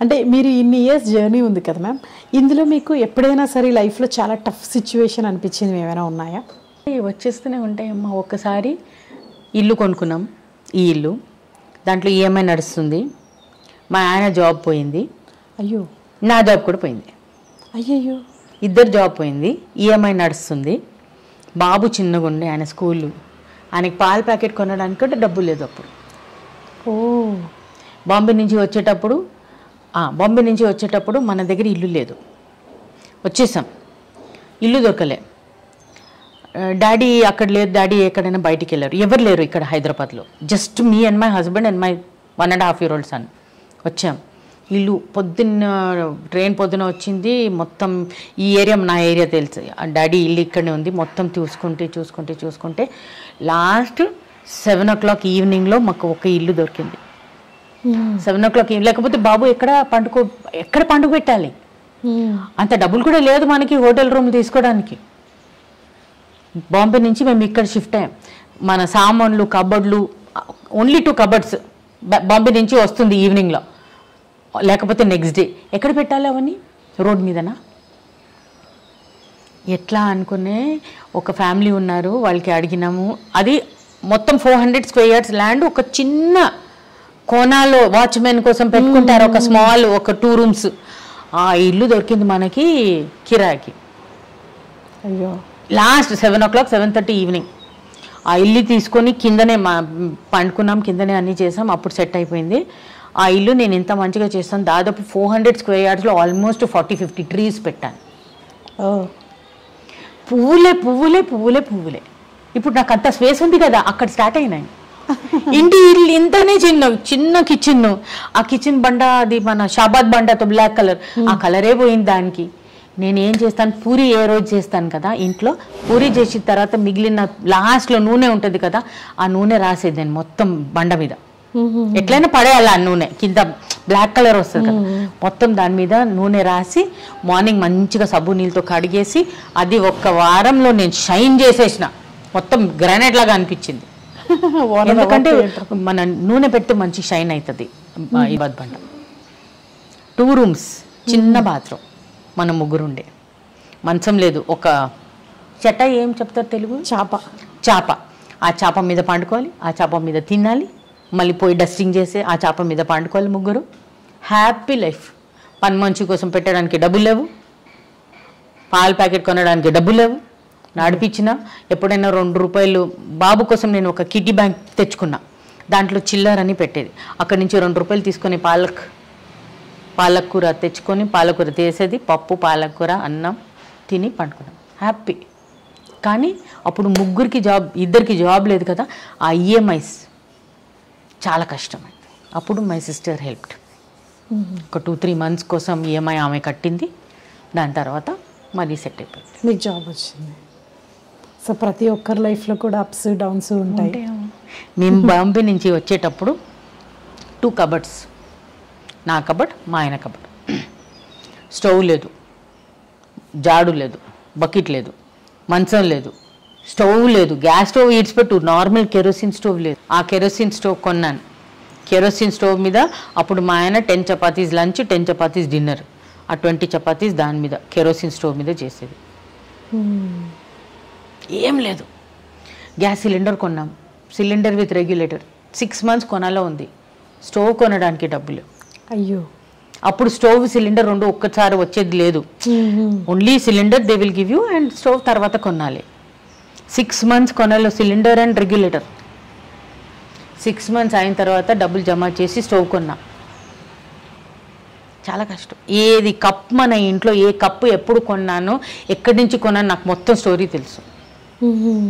అంటే మీరు ఇన్ని ఇయర్స్ జర్నీ ఉంది కదా మ్యామ్ ఇందులో మీకు ఎప్పుడైనా సరే లైఫ్లో చాలా టఫ్ సిచ్యువేషన్ అనిపించింది ఏమైనా ఉన్నాయా? వచ్చేస్తూనే ఉంటాయమ్మా ఒక్కసారి ఇల్లు కొనుక్కున్నాం. ఈ ఇల్లు. దాంట్లో ఈఎంఐ నడుస్తుంది. మా ఆయన జాబ్ పోయింది. అయ్యో. నా జాబ్ కూడా పోయింది. అయ్యయ్యో. ఇద్దరు జాబ్ పోయింది. ఈఎంఐ నడుస్తుంది. బాబు చిన్నగా ఉండే ఆయన స్కూల్. ఆయనకి పాల ప్యాకెట్ కొనడానికి కూడా డబ్బు లేదు అప్పుడు. ఓ. బాంబే నుంచి వచ్చేటప్పుడు బాంబే నుంచి వచ్చేటప్పుడు మన దగ్గర ఇల్లు లేదు. వచ్చేసాం. ఇల్లు దొరకలే. డాడీ అక్కడ లేదు డాడీ ఎక్కడైనా బయటికి వెళ్ళారు. ఎవరు లేరు ఇక్కడ హైదరాబాద్లో. Just me and my husband and my one and half year old son. వచ్చాం. ఇల్లు పొద్దున్న ట్రైన్ పొద్దున వచ్చింది. మొత్తం ఈ ఏరియా నా ఏరియా తెలుసు. ఆ డాడీ ఇల్లు ఇక్కడనే ఉంది. మొత్తం చూసుకుంటే చూసుకుంటే చూసుకుంటే లాస్ట్ సెవెన్ ఓ క్లాక్ ఈవినింగ్లో మాకు ఒక ఇల్లు దొరికింది. సెవెన్ ఓ క్లాక్ లేకపోతే బాబు ఎక్కడ పండుకో ఎక్కడ పండుగ పెట్టాలి? అంత డబ్బులు కూడా లేదు మనకి హోటల్ రూమ్ తీసుకోవడానికి. బాంబే నుంచి మేము ఇక్కడ షిఫ్ట్ అయ్యాం. మన సామాన్లు కబర్డ్లు ఓన్లీ టూ కబర్డ్స్ బాంబే నుంచి వస్తుంది ఈవినింగ్లో లేకపోతే నెక్స్ట్ డే ఎక్కడ పెట్టాలి అవన్నీ? రోడ్ మీదనా? ఎట్లా అనుకునే ఒక ఫ్యామిలీ ఉన్నారు వాళ్ళకి అడిగినాము. అది మొత్తం four hundred square yards land ఒక చిన్న కోనాలో వాచ్మెన్ కోసం పెట్టుకుంటారు ఒక స్మాల్ ఒక టూ రూమ్స్. ఆ ఇల్లు దొరికింది మనకి కిరాయికి. అయ్యో. Last seven o'clock seven thirty evening. ఆ ఇల్లు తీసుకొని కిందనే మా పండుకున్నాం కిందనే అన్నీ చేసాం అప్పుడు సెట్ అయిపోయింది. ఆ ఇల్లు నేను ఇంత మంచిగా చేస్తాను. దాదాపు ఫోర్ హండ్రెడ్ స్క్వేర్ యార్డ్స్లో ఆల్మోస్ట్ ఫార్టీ ఫిఫ్టీ ట్రీస్ పెట్టాను. పువ్వులే పువ్వులే పువ్వులే పువ్వులే. ఇప్పుడు నాకు అంత స్పేస్ ఉంది కదా అక్కడ స్టార్ట్ అయినాయి. ఇంటి ఇల్లు ఇంతనే చిన్న చిన్న కిచెన్ ఆ కిచెన్ బండ అది మన షాబాద్ బండతో బ్లాక్ కలర్ ఆ కలరే పోయింది దానికి. నేను ఏం చేస్తాను పూరి ఏ రోజు చేస్తాను కదా ఇంట్లో పూరి చేసిన తర్వాత మిగిలిన లాస్ట్లో నూనె ఉంటుంది కదా ఆ నూనె రాసేది నేను మొత్తం బండ మీద. ఎట్లయినా పడేయాలి ఆ నూనె కింద బ్లాక్ కలర్ వస్తుంది కదా. మొత్తం దాని మీద నూనె రాసి మార్నింగ్ మంచిగా సబ్బు నీళ్ళతో కడిగేసి అది ఒక్క వారంలో నేను షైన్ చేసేసిన. మొత్తం గ్రానైట్ లాగా అనిపించింది. ఎందుకంటే మన నూనె పెడితే మంచి షైన్ అవుతుంది ఈ బండ టూ రూమ్స్ చిన్న బాత్రూమ్ మన ముగ్గురుండే. మంచం లేదు ఒక చెట్ట ఏం చెప్తారు తెలుగు? చాప. చాప. ఆ చాప మీద పండుకోవాలి ఆ చాప మీద తినాలి మళ్ళీ పోయి డస్టింగ్ చేసి ఆ చాప మీద పండుకోవాలి ముగ్గురు. హ్యాపీ లైఫ్ పని మంచి కోసం పెట్టడానికి డబ్బులు లేవు. పాల ప్యాకెట్ కొనడానికి డబ్బులు లేవు. నడిపించిన ఎప్పుడైనా రెండు రూపాయలు బాబు కోసం నేను ఒక కిడ్డీ బ్యాంక్ తెచ్చుకున్నా. దాంట్లో చిల్లర అని పెట్టేది. అక్కడి నుంచి రెండు రూపాయలు తీసుకొని పాలక్ పాలకూర తెచ్చుకొని పాలకూర తీసేది. పప్పు పాలకూర అన్నం తిని పండుకున్నాం. హ్యాపీ. కానీ అప్పుడు ముగ్గురికి జాబ్ ఇద్దరికి జాబ్ లేదు కదా ఆ ఈఎంఐస్ చాలా కష్టమైంది. అప్పుడు మై సిస్టర్ హెల్ప్డ్. ఒక టూ త్రీ మంత్స్ కోసం ఈఎంఐ ఆమె కట్టింది. దాని తర్వాత మళ్ళీ సెట్ అయిపోయింది. మీకు జాబ్ వచ్చింది. సో ప్రతి ఒక్కరి లైఫ్లో కూడా అప్స్ డౌన్స్ ఉంటాయి. మేము బాంబే నుంచి వచ్చేటప్పుడు టూ కబర్డ్స్ నా కబడ్ మా ఆయన కబడ్ స్టవ్ లేదు. జాడు లేదు. బకెట్ లేదు. మంచం లేదు. స్టవ్ లేదు. గ్యాస్ స్టవ్ ఈడ్చిపెట్టు. నార్మల్ కెరోసిన్ స్టవ్ లేదు. ఆ కెరోసిన్ స్టవ్ కొన్నాను. కెరోసిన్ స్టవ్ మీద అప్పుడు మా ఆయన ten chapatis lunch ten chapatis dinner ఆ ట్వంటీ చపాతీస్ దాని మీద కెరోసిన్ స్టవ్ మీద చేసేది. ఏం లేదు. గ్యాస్ సిలిండర్ కొన్నాం. Cylinder with regulator. Six months కొనాలో ఉంది. స్టవ్ కొనడానికి డబ్బులు. అయ్యో. అప్పుడు స్టవ్ సిలిండర్ రెండు ఒక్కసారి వచ్చేది లేదు. Only cylinder they will give you and stove తర్వాత కొనాలి. సిక్స్ మంత్స్ కొనాలి cylinder and regulator. Six months అయిన తర్వాత డబ్బులు జమ చేసి స్టవ్ కొన్నా. చాలా కష్టం. ఏది కప్ మన ఇంట్లో ఏ కప్పు ఎప్పుడు కొన్నానో ఎక్కడి నుంచి కొన్నాను నాకు మొత్తం స్టోరీ తెలుసు. మ్మ్.